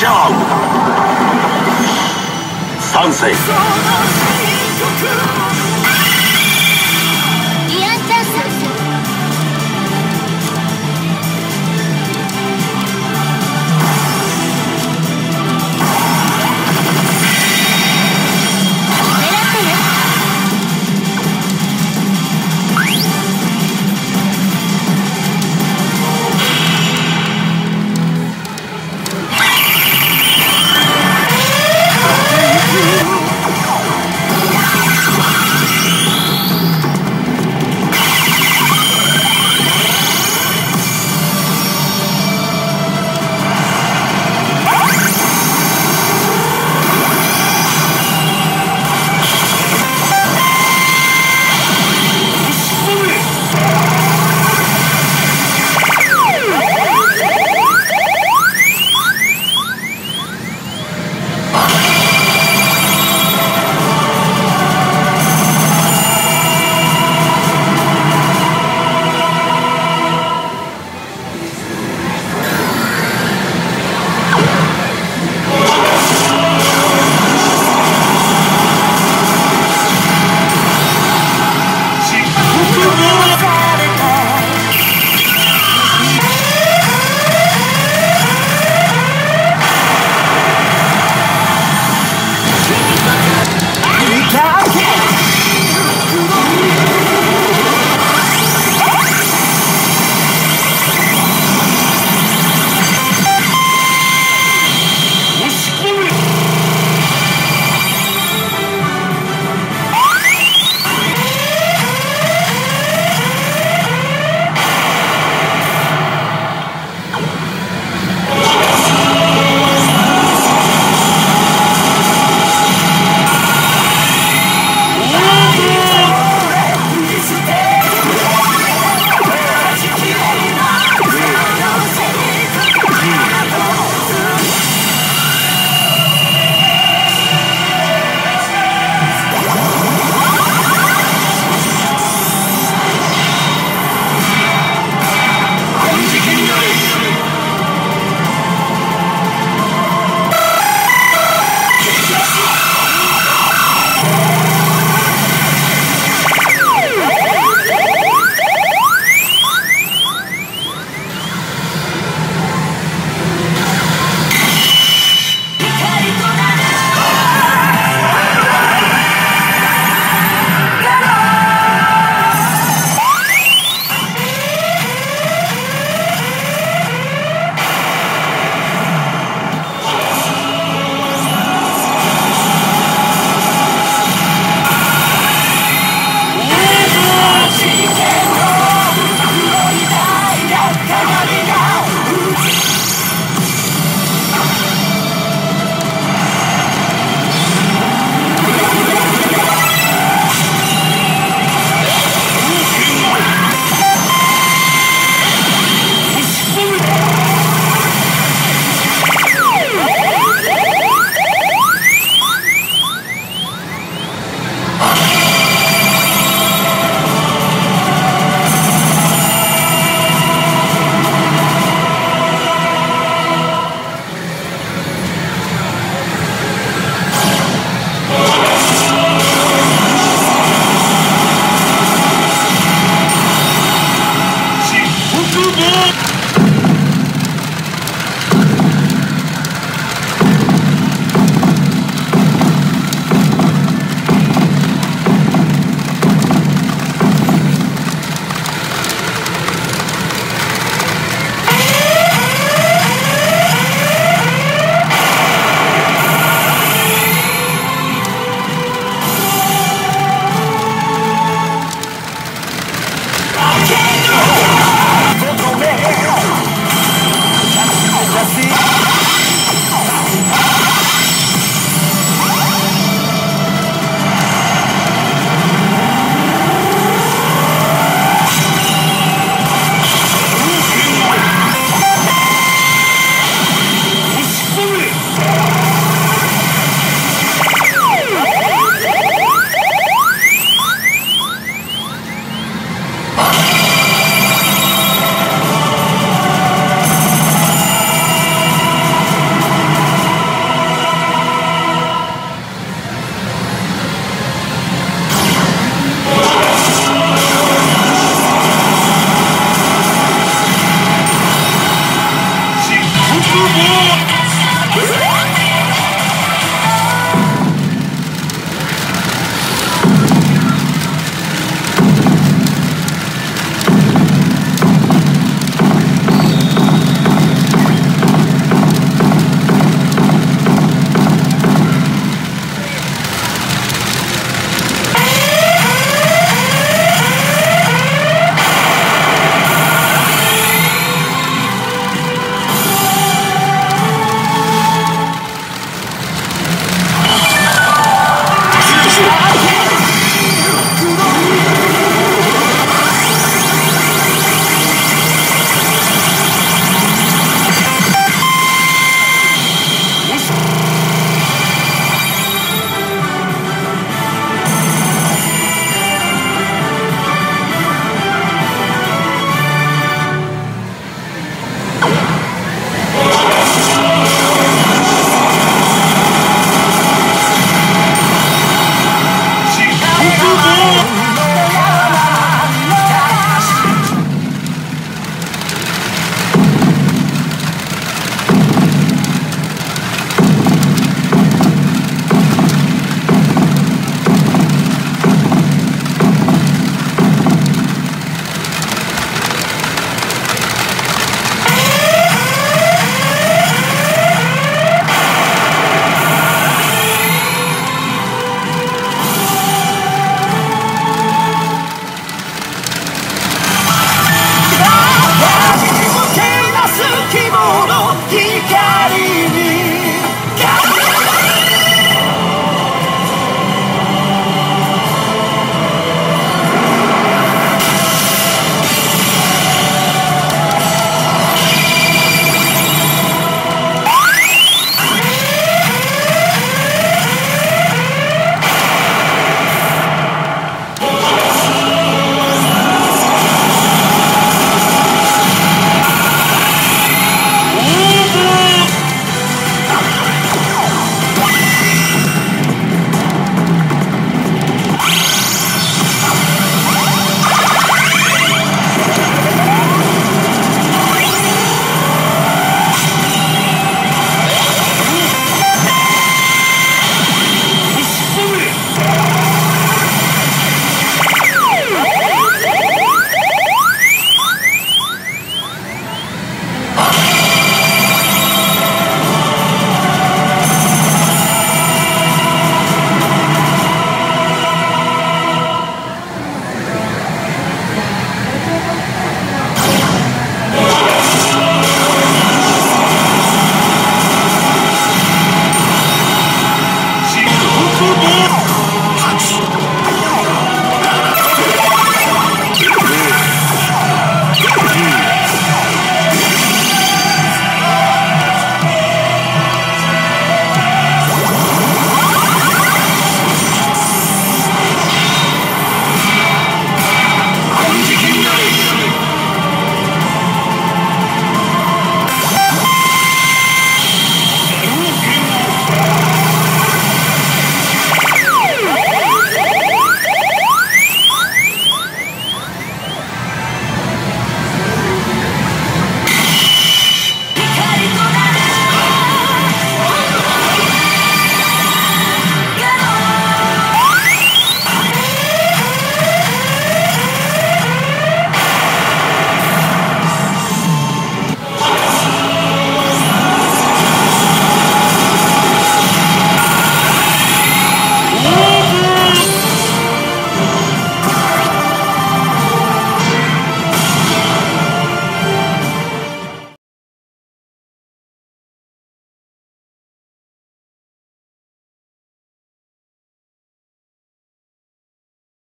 勝負。賛成。